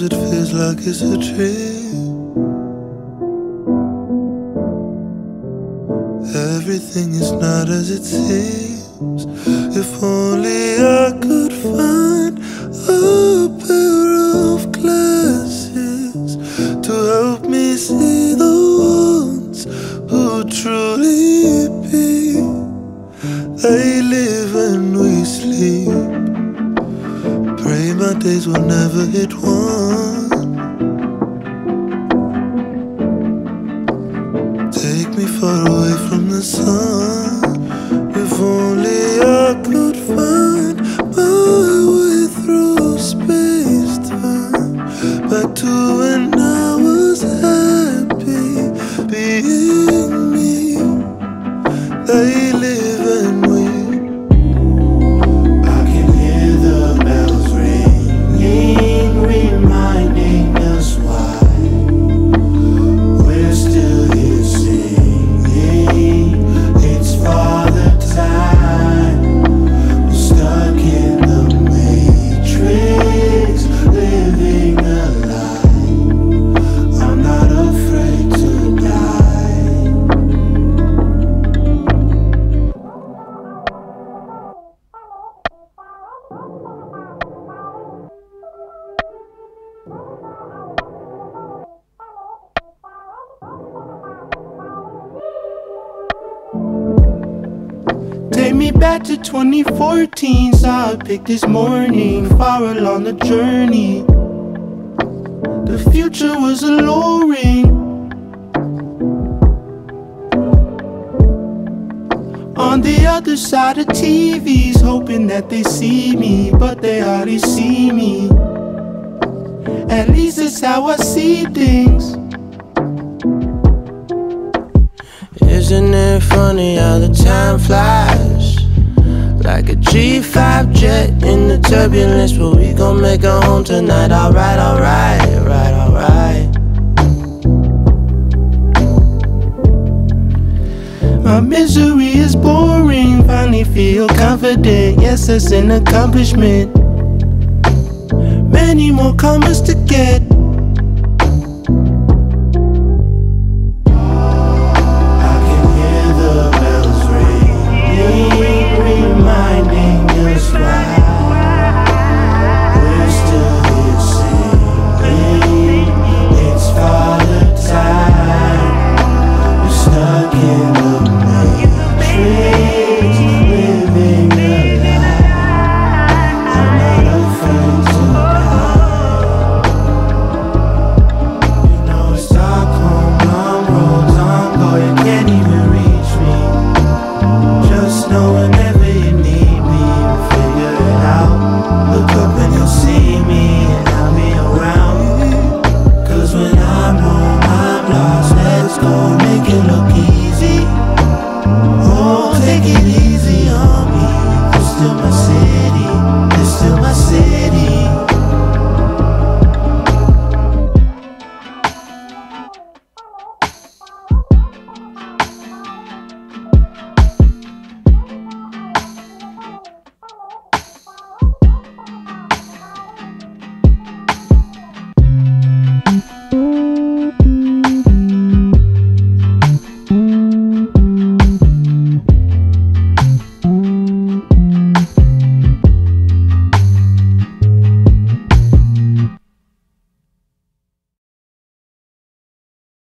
Sometimes it feels like it's a dream. Everything is not as it seems. If only days will never hit one. Take me far away from the sun. If only I could find my way through space time back to when I was happy being me. Live back to 2014. Saw a pic this morning, far along the journey. The future was alluring. On the other side of TVs, hoping that they see me, but they already see me. At least that's how I see things. Isn't it funny how the time flies? Like a G5 jet in the turbulence, but we gon' make it home tonight. Alright, alright, alright, alright. My misery is boring, finally feel confident. Yes, it's an accomplishment. Many more commas to get. look up and you'll see me.